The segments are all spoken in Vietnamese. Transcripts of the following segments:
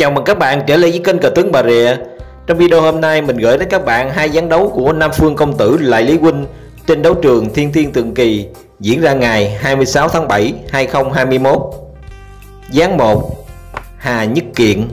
Chào mừng các bạn trở lại với kênh Cờ tướng Bà Rịa. Trong video hôm nay, mình gửi đến các bạn hai gián đấu của Nam Phương Công Tử Lại Lý Huynh trên đấu trường Thiên Thiên Tượng Kỳ, diễn ra ngày 26 tháng 7 2021 gián 1 Hà Nhất Kiện.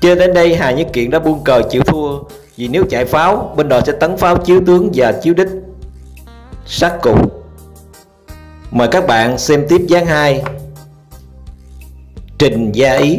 Chơi đến đây Hà Nhất Kiện đã buông cờ chịu thua, Vì nếu chạy pháo, bên đội sẽ tấn pháo chiếu tướng và chiếu đích. Sát cục Mời các bạn xem tiếp gián 2 Trình Gia Ý.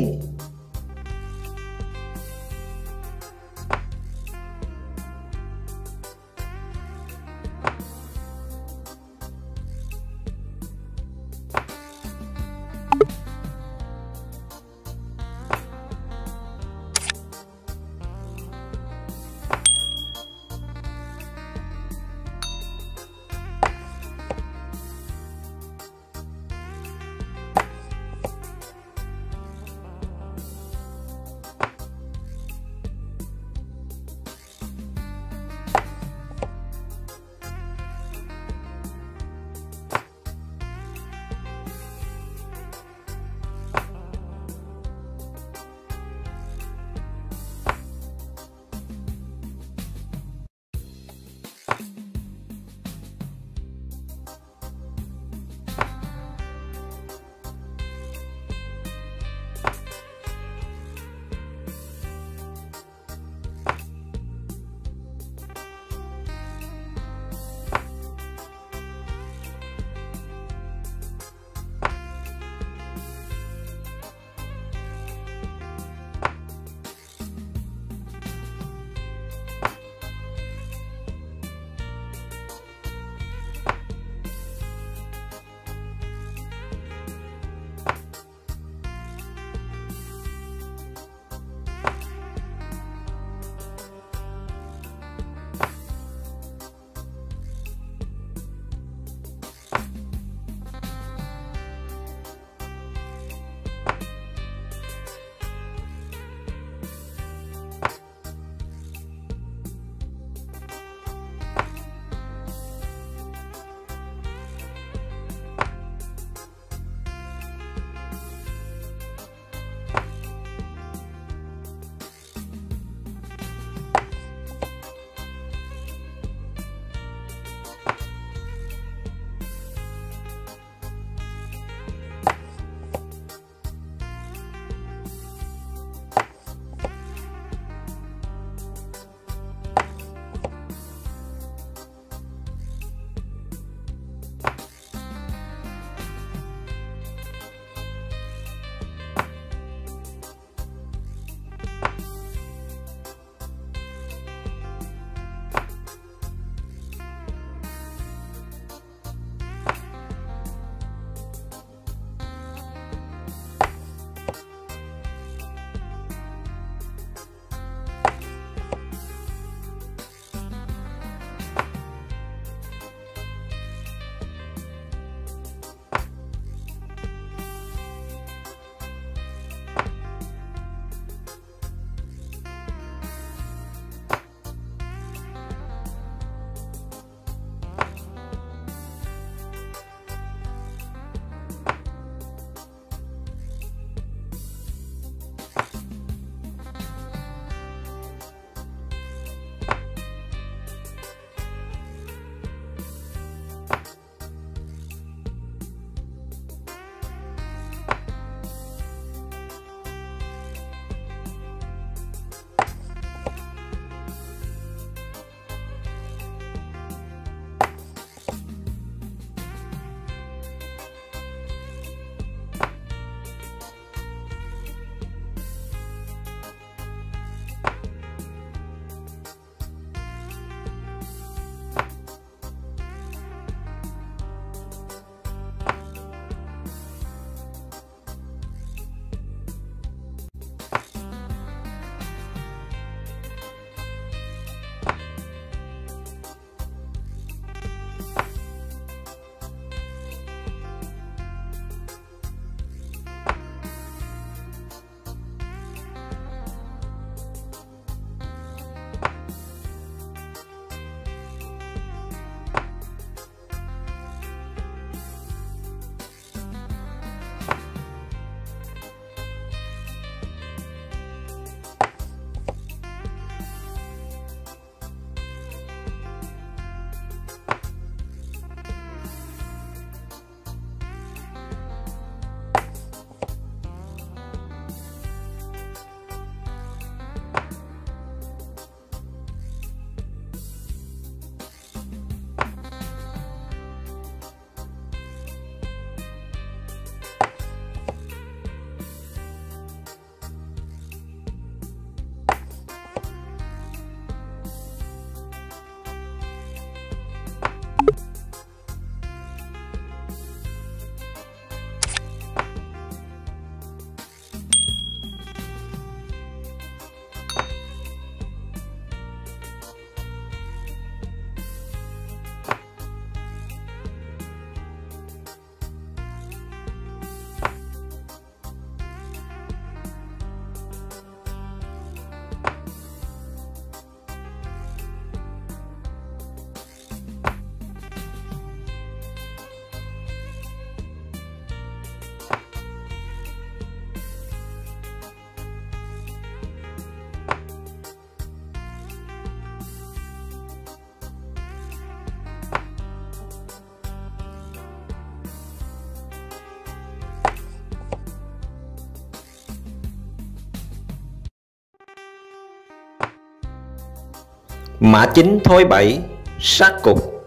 Mã chính thối bảy Sát cục.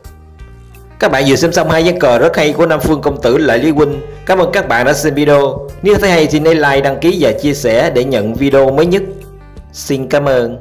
Các bạn vừa xem xong hai ván cờ rất hay của Nam Phương Công Tử Lại Lý Huynh. Cảm ơn các bạn đã xem video. Nếu thấy hay thì hãy like, đăng ký và chia sẻ để nhận video mới nhất. Xin cảm ơn.